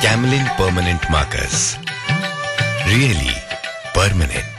Camelin Permanent Markers. Really permanent.